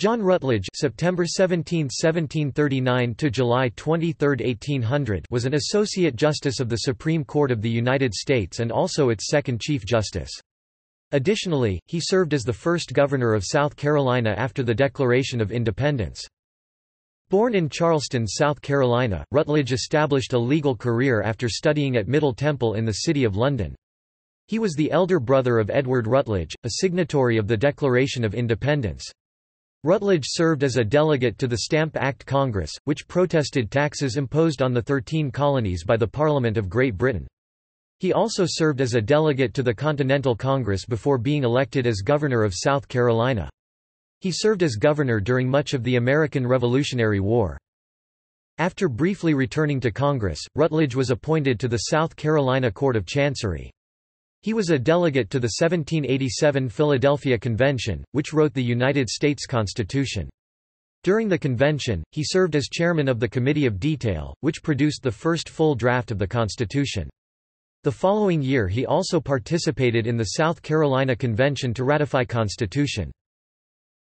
John Rutledge September 17, 1739 to July 23, 1800 was an associate justice of the Supreme Court of the United States and also its second chief justice. Additionally, he served as the first governor of South Carolina after the Declaration of Independence. Born in Charleston, South Carolina, Rutledge established a legal career after studying at Middle Temple in the City of London. He was the elder brother of Edward Rutledge, a signatory of the Declaration of Independence. Rutledge served as a delegate to the Stamp Act Congress, which protested taxes imposed on the Thirteen Colonies by the Parliament of Great Britain. He also served as a delegate to the Continental Congress before being elected as Governor of South Carolina. He served as governor during much of the American Revolutionary War. After briefly returning to Congress, Rutledge was appointed to the South Carolina Court of Chancery. He was a delegate to the 1787 Philadelphia Convention, which wrote the United States Constitution. During the convention, he served as chairman of the Committee of Detail, which produced the first full draft of the Constitution. The following year he also participated in the South Carolina Convention to ratify Constitution.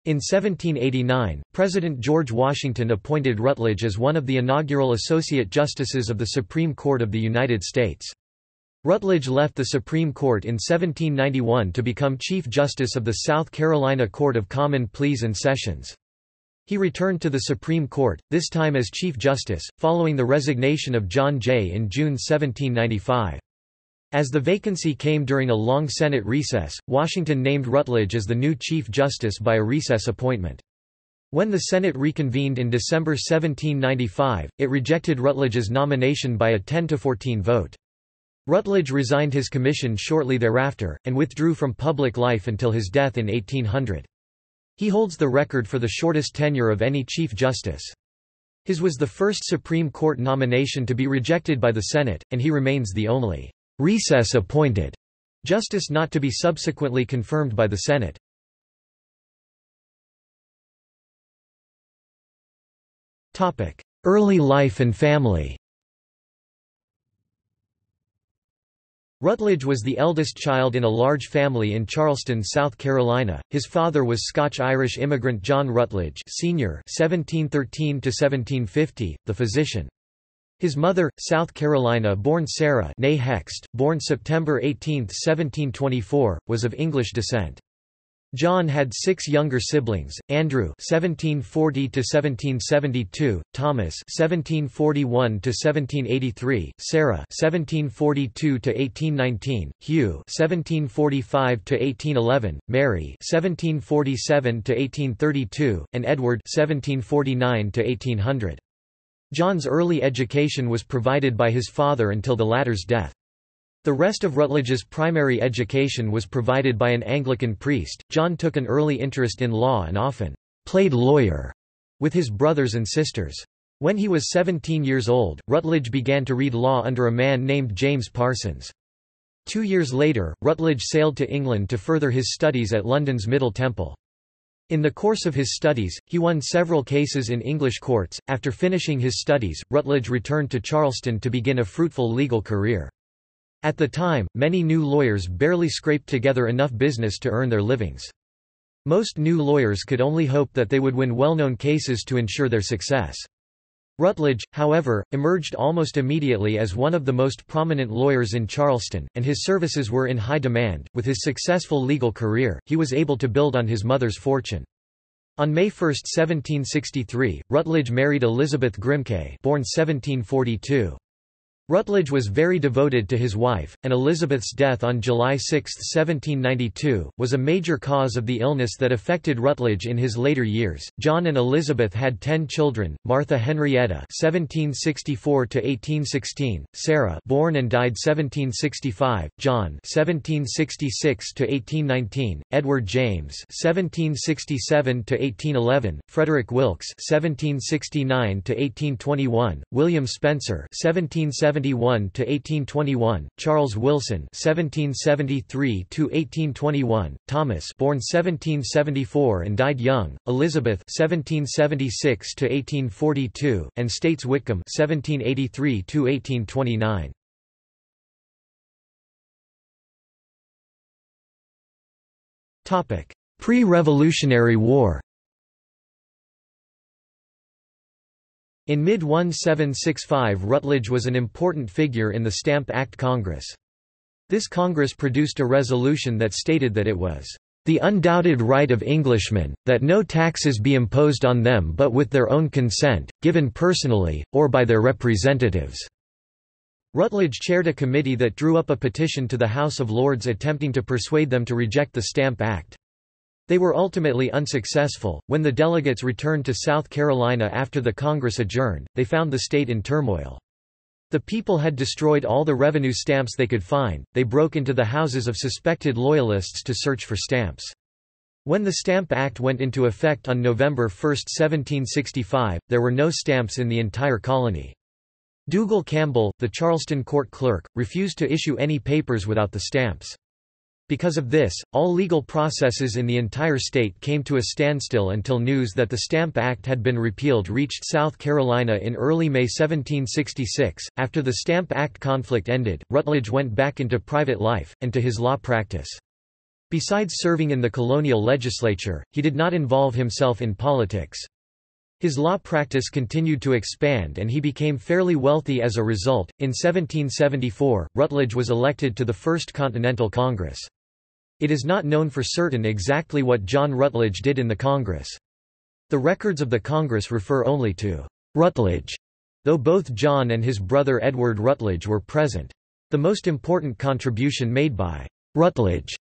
In 1789, President George Washington appointed Rutledge as one of the inaugural Associate Justices of the Supreme Court of the United States. Rutledge left the Supreme Court in 1791 to become Chief Justice of the South Carolina Court of Common Pleas and Sessions. He returned to the Supreme Court, this time as Chief Justice, following the resignation of John Jay in June 1795. As the vacancy came during a long Senate recess, Washington named Rutledge as the new Chief Justice by a recess appointment. When the Senate reconvened in December 1795, it rejected Rutledge's nomination by a 10–14 vote. Rutledge resigned his commission shortly thereafter, and withdrew from public life until his death in 1800. He holds the record for the shortest tenure of any Chief Justice. His was the first Supreme Court nomination to be rejected by the Senate, and he remains the only recess-appointed justice not to be subsequently confirmed by the Senate. Early life and family Rutledge was the eldest child in a large family in Charleston, South Carolina. His father was Scotch-Irish immigrant John Rutledge Sr. (1713–1750), the physician. His mother, South Carolina-born Sarah Hext, born September 18, 1724, was of English descent. John had six younger siblings: Andrew (1740–1772), Thomas (1741–1783), Sarah (1742–1819), Hugh (1745–1811), Mary (1747–1832), and Edward (1749–1800). John's early education was provided by his father until the latter's death. The rest of Rutledge's primary education was provided by an Anglican priest. John took an early interest in law and often played lawyer with his brothers and sisters. When he was 17 years old, Rutledge began to read law under a man named James Parsons. Two years later, Rutledge sailed to England to further his studies at London's Middle Temple. In the course of his studies, he won several cases in English courts. After finishing his studies, Rutledge returned to Charleston to begin a fruitful legal career. At the time, many new lawyers barely scraped together enough business to earn their livings. Most new lawyers could only hope that they would win well-known cases to ensure their success. Rutledge, however, emerged almost immediately as one of the most prominent lawyers in Charleston, and his services were in high demand. With his successful legal career, he was able to build on his mother's fortune. On May 1, 1763, Rutledge married Elizabeth Grimke born 1742. Rutledge was very devoted to his wife, and Elizabeth's death on July 6, 1792, was a major cause of the illness that affected Rutledge in his later years. John and Elizabeth had ten children: Martha Henrietta (1764–1816), Sarah, born and died 1765; John (1766–1819), Edward James (1767–1811), Frederick Wilkes (1769–1821), William Spencer (1770 to 1821, Charles Wilson 1773 to 1821, Thomas, born 1774 and died young, Elizabeth 1776 to 1842, and States Whitcomb 1783 to 1829. Topic: Pre-Revolutionary War. In mid-1765 Rutledge was an important figure in the Stamp Act Congress. This Congress produced a resolution that stated that it was the undoubted right of Englishmen, that no taxes be imposed on them but with their own consent, given personally, or by their representatives." Rutledge chaired a committee that drew up a petition to the House of Lords attempting to persuade them to reject the Stamp Act. They were ultimately unsuccessful. When the delegates returned to South Carolina after the Congress adjourned, they found the state in turmoil. The people had destroyed all the revenue stamps they could find, they broke into the houses of suspected Loyalists to search for stamps. When the Stamp Act went into effect on November 1, 1765, there were no stamps in the entire colony. Dougal Campbell, the Charleston court clerk, refused to issue any papers without the stamps. Because of this, all legal processes in the entire state came to a standstill until news that the Stamp Act had been repealed reached South Carolina in early May 1766. After the Stamp Act conflict ended, Rutledge went back into private life, and to his law practice. Besides serving in the colonial legislature, he did not involve himself in politics. His law practice continued to expand and he became fairly wealthy as a result. In 1774, Rutledge was elected to the First Continental Congress. It is not known for certain exactly what John Rutledge did in the Congress. The records of the Congress refer only to Rutledge, though both John and his brother Edward Rutledge were present. The most important contribution made by Rutledge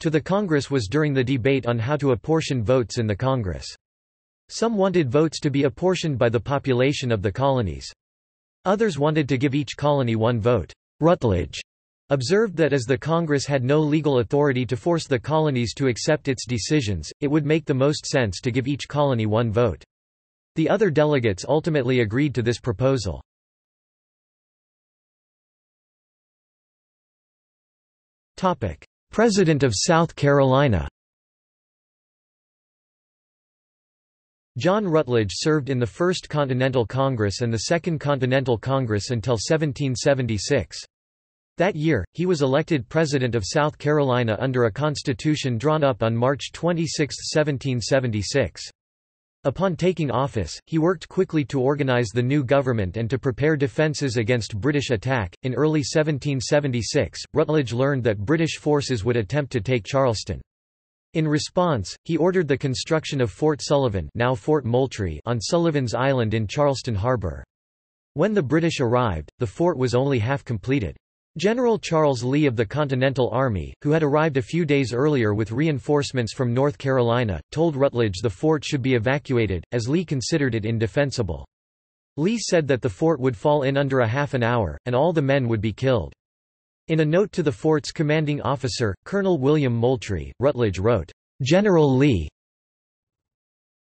to the Congress was during the debate on how to apportion votes in the Congress. Some wanted votes to be apportioned by the population of the colonies. Others wanted to give each colony one vote. Rutledge observed that as the Congress had no legal authority to force the colonies to accept its decisions, it would make the most sense to give each colony one vote. The other delegates ultimately agreed to this proposal. President of South Carolina John Rutledge served in the First Continental Congress and the Second Continental Congress until 1776. That year, he was elected President of South Carolina under a constitution drawn up on March 26, 1776. Upon taking office, he worked quickly to organize the new government and to prepare defenses against British attack. In early 1776, Rutledge learned that British forces would attempt to take Charleston. In response, he ordered the construction of Fort Sullivan, now Fort Moultrie, on Sullivan's Island in Charleston Harbor. When the British arrived, the fort was only half completed. General Charles Lee of the Continental Army, who had arrived a few days earlier with reinforcements from North Carolina, told Rutledge the fort should be evacuated, as Lee considered it indefensible. Lee said that the fort would fall in under a half an hour, and all the men would be killed. In a note to the fort's commanding officer, Colonel William Moultrie, Rutledge wrote, "'General Lee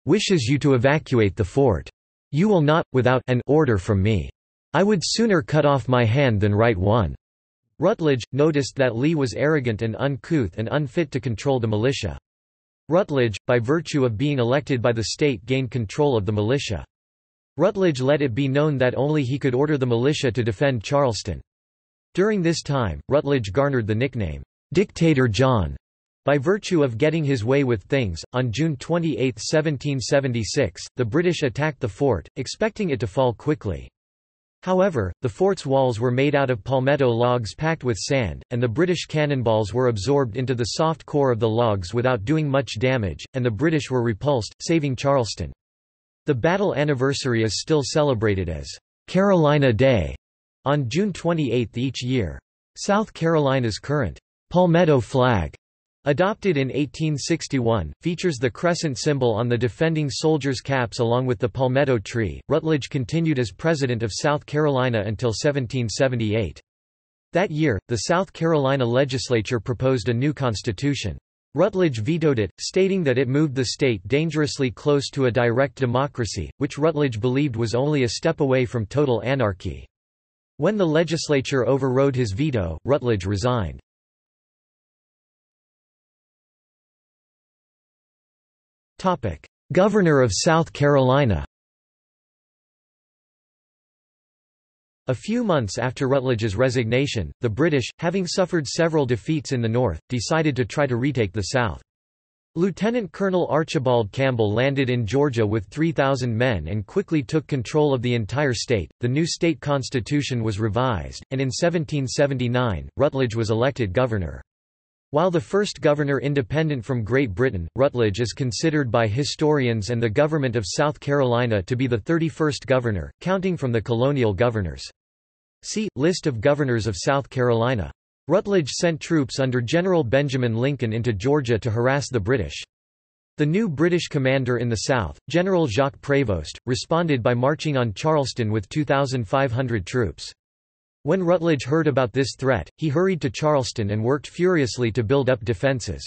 wishes you to evacuate the fort. You will not, without an order from me. I would sooner cut off my hand than write one.' Rutledge, noticed that Lee was arrogant and uncouth and unfit to control the militia. Rutledge, by virtue of being elected by the state gained control of the militia. Rutledge let it be known that only he could order the militia to defend Charleston. During this time, Rutledge garnered the nickname, Dictator John, by virtue of getting his way with things. On June 28, 1776, the British attacked the fort, expecting it to fall quickly. However, the fort's walls were made out of palmetto logs packed with sand, and the British cannonballs were absorbed into the soft core of the logs without doing much damage, and the British were repulsed, saving Charleston. The battle anniversary is still celebrated as Carolina Day on June 28 each year. South Carolina's current palmetto flag Adopted in 1861, features the crescent symbol on the defending soldiers' caps along with the palmetto tree. Rutledge continued as President of South Carolina until 1778. That year, the South Carolina legislature proposed a new constitution. Rutledge vetoed it, stating that it moved the state dangerously close to a direct democracy, which Rutledge believed was only a step away from total anarchy. When the legislature overrode his veto, Rutledge resigned. Governor of South Carolina A few months after Rutledge's resignation, the British, having suffered several defeats in the north, decided to try to retake the south. Lieutenant Colonel Archibald Campbell landed in Georgia with 3,000 men and quickly took control of the entire state. The new state constitution was revised, and in 1779, Rutledge was elected governor. While the first governor independent from Great Britain, Rutledge is considered by historians and the government of South Carolina to be the 31st governor, counting from the colonial governors. See, List of governors of South Carolina. Rutledge sent troops under General Benjamin Lincoln into Georgia to harass the British. The new British commander in the south, General Jacques Prevost, responded by marching on Charleston with 2,500 troops. When Rutledge heard about this threat, he hurried to Charleston and worked furiously to build up defences.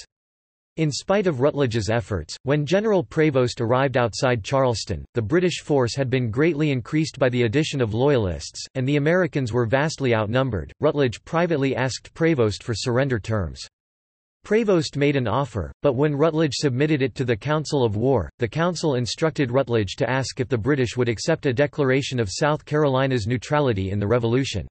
In spite of Rutledge's efforts, when General Prevost arrived outside Charleston, the British force had been greatly increased by the addition of Loyalists, and the Americans were vastly outnumbered. Rutledge privately asked Prevost for surrender terms. Prevost made an offer, but when Rutledge submitted it to the Council of War, the council instructed Rutledge to ask if the British would accept a declaration of South Carolina's neutrality in the Revolution.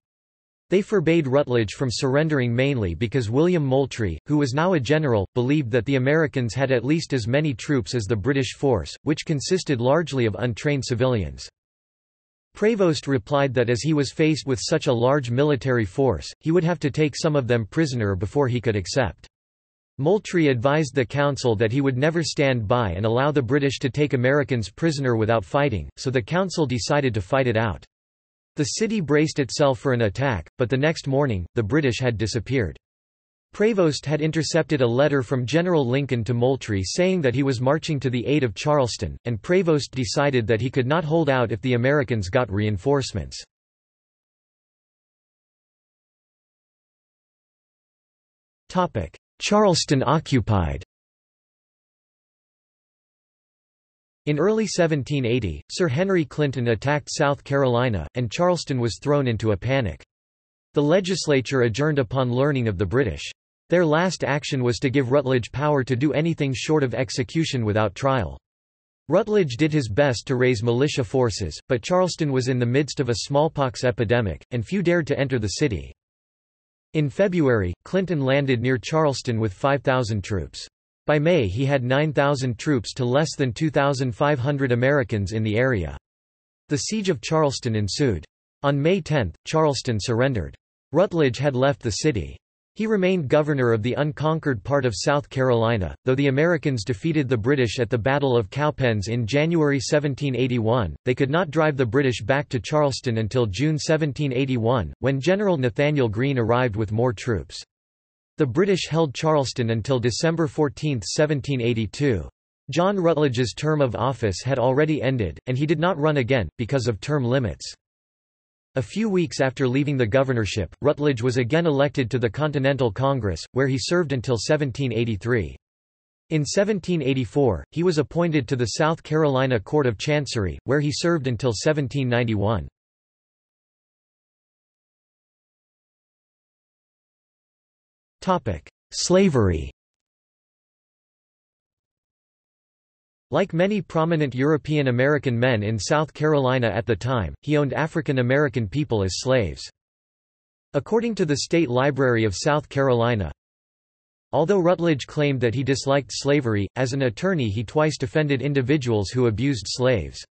They forbade Rutledge from surrendering mainly because William Moultrie, who was now a general, believed that the Americans had at least as many troops as the British force, which consisted largely of untrained civilians. Prevost replied that as he was faced with such a large military force, he would have to take some of them prisoner before he could accept. Moultrie advised the council that he would never stand by and allow the British to take Americans prisoner without fighting, so the council decided to fight it out. The city braced itself for an attack, but the next morning, the British had disappeared. Prevost had intercepted a letter from General Lincoln to Moultrie saying that he was marching to the aid of Charleston, and Prevost decided that he could not hold out if the Americans got reinforcements. Charleston occupied In early 1780, Sir Henry Clinton attacked South Carolina, and Charleston was thrown into a panic. The legislature adjourned upon learning of the British. Their last action was to give Rutledge power to do anything short of execution without trial. Rutledge did his best to raise militia forces, but Charleston was in the midst of a smallpox epidemic, and few dared to enter the city. In February, Clinton landed near Charleston with 5,000 troops. By May he had 9,000 troops to less than 2,500 Americans in the area. The siege of Charleston ensued. On May 10, Charleston surrendered. Rutledge had left the city. He remained governor of the unconquered part of South Carolina, though the Americans defeated the British at the Battle of Cowpens in January 1781. They could not drive the British back to Charleston until June 1781, when General Nathanael Greene arrived with more troops. The British held Charleston until December 14, 1782. John Rutledge's term of office had already ended, and he did not run again, because of term limits. A few weeks after leaving the governorship, Rutledge was again elected to the Continental Congress, where he served until 1783. In 1784, he was appointed to the South Carolina Court of Chancery, where he served until 1791. Slavery Like many prominent European American men in South Carolina at the time, he owned African American people as slaves. According to the State Library of South Carolina, Although Rutledge claimed that he disliked slavery, as an attorney he twice defended individuals who abused slaves.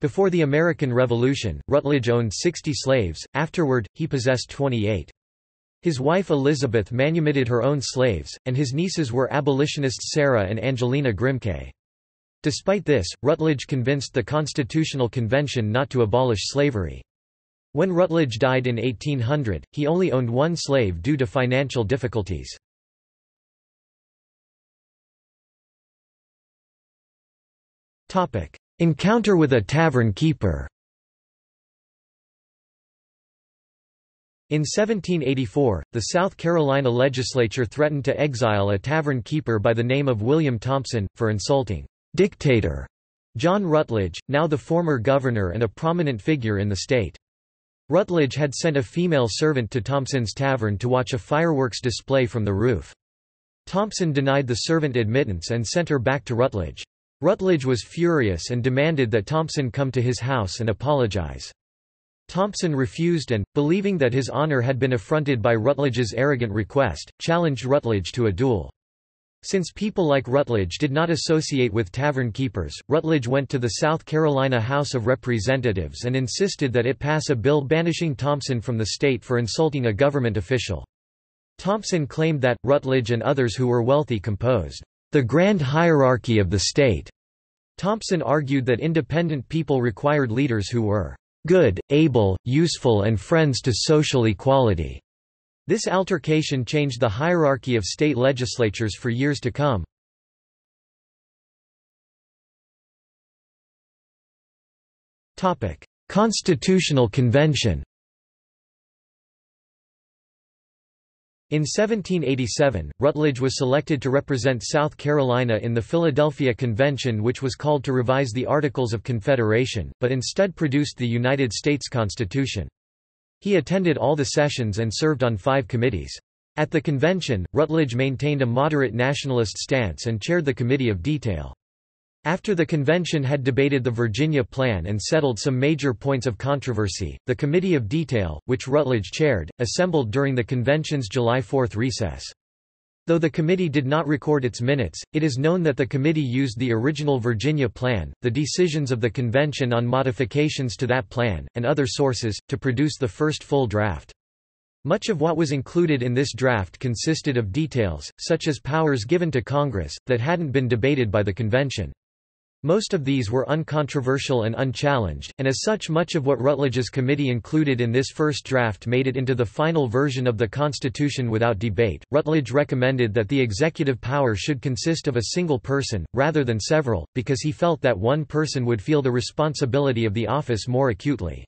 Before the American Revolution, Rutledge owned 60 slaves, afterward, he possessed 28. His wife Elizabeth manumitted her own slaves, and his nieces were abolitionists Sarah and Angelina Grimke. Despite this, Rutledge convinced the Constitutional Convention not to abolish slavery. When Rutledge died in 1800, he only owned one slave due to financial difficulties. Encounter with a tavern keeper In 1784, the South Carolina legislature threatened to exile a tavern keeper by the name of William Thompson, for insulting dictator John Rutledge, now the former governor and a prominent figure in the state. Rutledge had sent a female servant to Thompson's tavern to watch a fireworks display from the roof. Thompson denied the servant admittance and sent her back to Rutledge. Rutledge was furious and demanded that Thompson come to his house and apologize. Thompson refused and, believing that his honor had been affronted by Rutledge's arrogant request, challenged Rutledge to a duel. Since people like Rutledge did not associate with tavern keepers, Rutledge went to the South Carolina House of Representatives and insisted that it pass a bill banishing Thompson from the state for insulting a government official. Thompson claimed that, Rutledge and others who were wealthy composed, "...the grand hierarchy of the state." Thompson argued that independent people required leaders who were good, able, useful and friends to social equality. This altercation changed the hierarchy of state legislatures for years to come. Constitutional Convention In 1787, Rutledge was selected to represent South Carolina in the Philadelphia Convention which was called to revise the Articles of Confederation, but instead produced the United States Constitution. He attended all the sessions and served on five committees. At the convention, Rutledge maintained a moderate nationalist stance and chaired the Committee of Detail. After the convention had debated the Virginia Plan and settled some major points of controversy, the Committee of Detail, which Rutledge chaired, assembled during the convention's July 4 recess. Though the committee did not record its minutes, it is known that the committee used the original Virginia Plan, the decisions of the convention on modifications to that plan, and other sources, to produce the first full draft. Much of what was included in this draft consisted of details, such as powers given to Congress, that hadn't been debated by the convention. Most of these were uncontroversial and unchallenged, and as such much of what Rutledge's committee included in this first draft made it into the final version of the Constitution without debate. Rutledge recommended that the executive power should consist of a single person, rather than several, because he felt that one person would feel the responsibility of the office more acutely.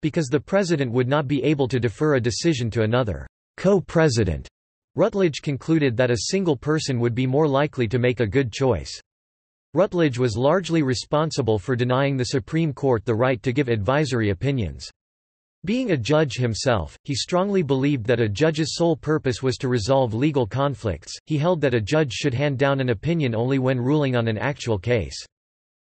Because the president would not be able to defer a decision to another co-president, Rutledge concluded that a single person would be more likely to make a good choice. Rutledge was largely responsible for denying the Supreme Court the right to give advisory opinions. Being a judge himself, he strongly believed that a judge's sole purpose was to resolve legal conflicts. He held that a judge should hand down an opinion only when ruling on an actual case.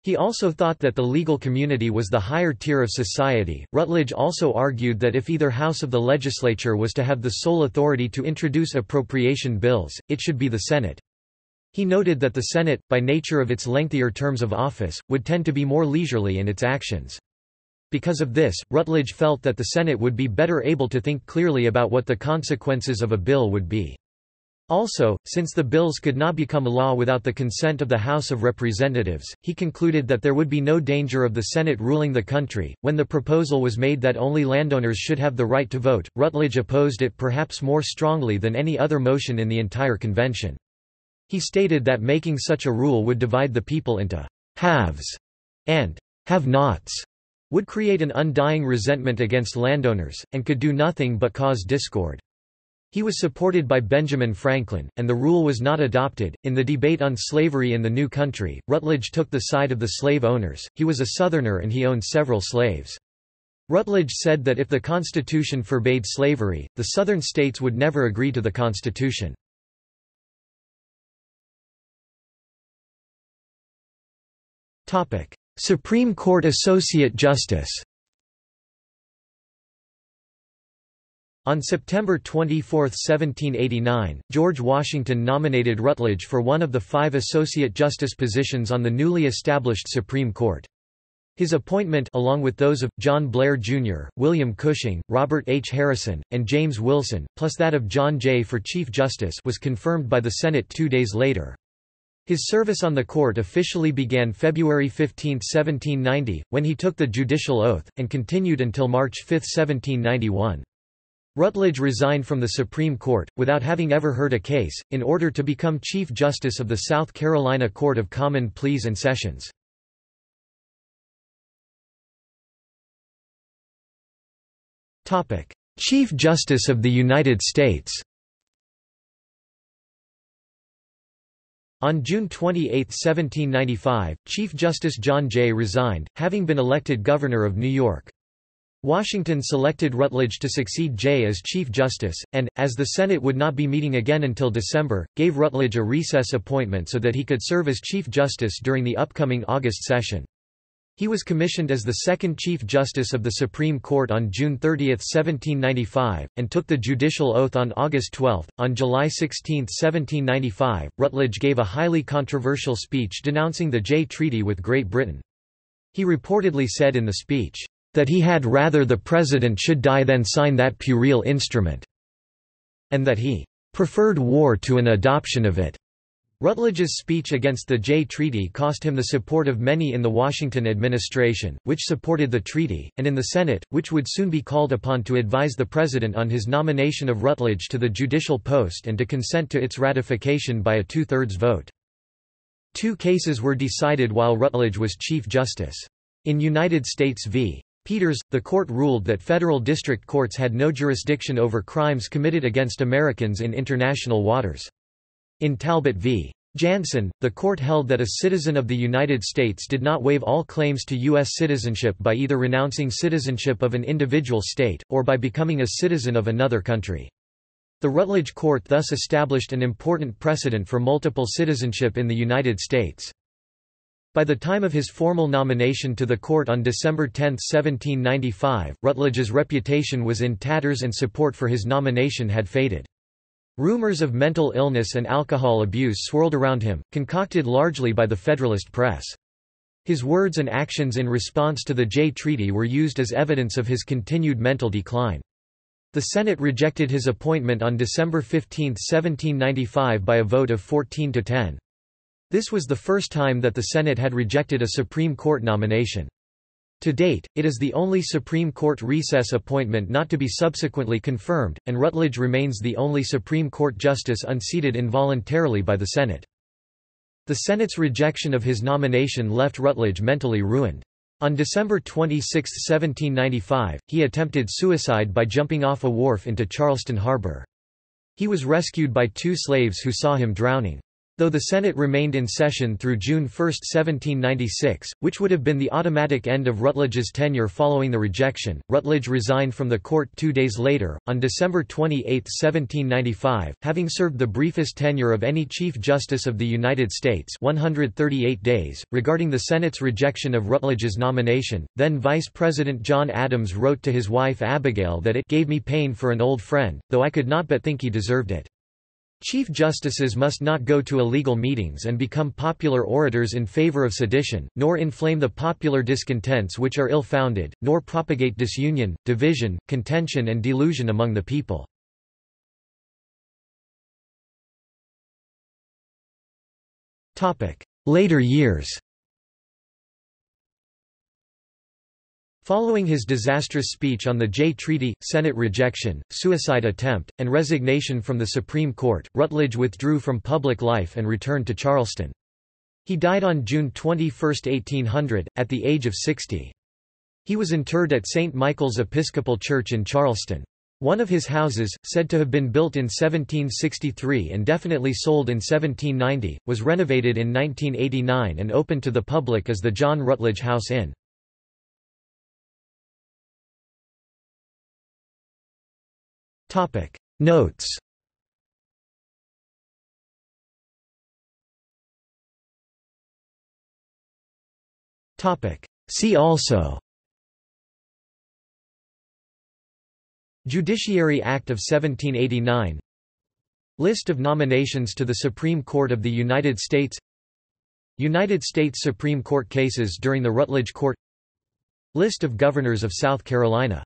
He also thought that the legal community was the higher tier of society. Rutledge also argued that if either house of the legislature was to have the sole authority to introduce appropriation bills, it should be the Senate. He noted that the Senate, by nature of its lengthier terms of office, would tend to be more leisurely in its actions. Because of this, Rutledge felt that the Senate would be better able to think clearly about what the consequences of a bill would be. Also, since the bills could not become law without the consent of the House of Representatives, he concluded that there would be no danger of the Senate ruling the country. When the proposal was made that only landowners should have the right to vote, Rutledge opposed it perhaps more strongly than any other motion in the entire convention. He stated that making such a rule would divide the people into haves and have-nots, would create an undying resentment against landowners, and could do nothing but cause discord. He was supported by Benjamin Franklin, and the rule was not adopted. In the debate on slavery in the new country, Rutledge took the side of the slave owners. He was a Southerner and he owned several slaves. Rutledge said that if the Constitution forbade slavery, the Southern states would never agree to the Constitution. Supreme Court Associate Justice On September 24, 1789, George Washington nominated Rutledge for one of the five associate justice positions on the newly established Supreme Court. His appointment along with those of, John Blair, Jr., William Cushing, Robert H. Harrison, and James Wilson, plus that of John Jay for Chief Justice was confirmed by the Senate two days later. His service on the court officially began February 15, 1790, when he took the judicial oath, and continued until March 5, 1791. Rutledge resigned from the Supreme Court, without having ever heard a case, in order to become Chief Justice of the South Carolina Court of Common Pleas and Sessions. Chief Justice of the United States On June 28, 1795, Chief Justice John Jay resigned, having been elected Governor of New York. Washington selected Rutledge to succeed Jay as Chief Justice, and, as the Senate would not be meeting again until December, gave Rutledge a recess appointment so that he could serve as Chief Justice during the upcoming August session. He was commissioned as the second Chief Justice of the Supreme Court on June 30, 1795, and took the judicial oath on August 12. On July 16, 1795, Rutledge gave a highly controversial speech denouncing the Jay Treaty with Great Britain. He reportedly said in the speech, that he had rather the President should die than sign that puerile instrument, and that he preferred war to an adoption of it. Rutledge's speech against the Jay Treaty cost him the support of many in the Washington administration, which supported the treaty, and in the Senate, which would soon be called upon to advise the President on his nomination of Rutledge to the judicial post and to consent to its ratification by a two-thirds vote. Two cases were decided while Rutledge was Chief Justice. In United States v. Peters, the court ruled that federal district courts had no jurisdiction over crimes committed against Americans in international waters. In Talbot v. Jansen, the court held that a citizen of the United States did not waive all claims to U.S. citizenship by either renouncing citizenship of an individual state, or by becoming a citizen of another country. The Rutledge Court thus established an important precedent for multiple citizenship in the United States. By the time of his formal nomination to the court on December 10, 1795, Rutledge's reputation was in tatters and support for his nomination had faded. Rumors of mental illness and alcohol abuse swirled around him, concocted largely by the Federalist press. His words and actions in response to the Jay Treaty were used as evidence of his continued mental decline. The Senate rejected his appointment on December 15, 1795 by a vote of 14 to 10. This was the first time that the Senate had rejected a Supreme Court nomination. To date, it is the only Supreme Court recess appointment not to be subsequently confirmed, and Rutledge remains the only Supreme Court justice unseated involuntarily by the Senate. The Senate's rejection of his nomination left Rutledge mentally ruined. On December 26, 1795, he attempted suicide by jumping off a wharf into Charleston Harbor. He was rescued by two slaves who saw him drowning. Though the Senate remained in session through June 1, 1796, which would have been the automatic end of Rutledge's tenure following the rejection, Rutledge resigned from the court two days later, on December 28, 1795, having served the briefest tenure of any Chief Justice of the United States 138 days. Regarding the Senate's rejection of Rutledge's nomination, then Vice President John Adams wrote to his wife Abigail that it gave me pain for an old friend, though I could not but think he deserved it. Chief justices must not go to illegal meetings and become popular orators in favor of sedition, nor inflame the popular discontents which are ill-founded, nor propagate disunion, division, contention and delusion among the people. Later years Following his disastrous speech on the Jay Treaty, Senate rejection, suicide attempt, and resignation from the Supreme Court, Rutledge withdrew from public life and returned to Charleston. He died on June 21, 1800, at the age of 60. He was interred at St. Michael's Episcopal Church in Charleston. One of his houses, said to have been built in 1763 and definitely sold in 1790, was renovated in 1989 and opened to the public as the John Rutledge House Inn. Topic. Notes. Topic. See also. Judiciary Act of 1789 List of nominations to the Supreme Court of the United States. United States Supreme Court cases during the Rutledge Court. List of Governors of South Carolina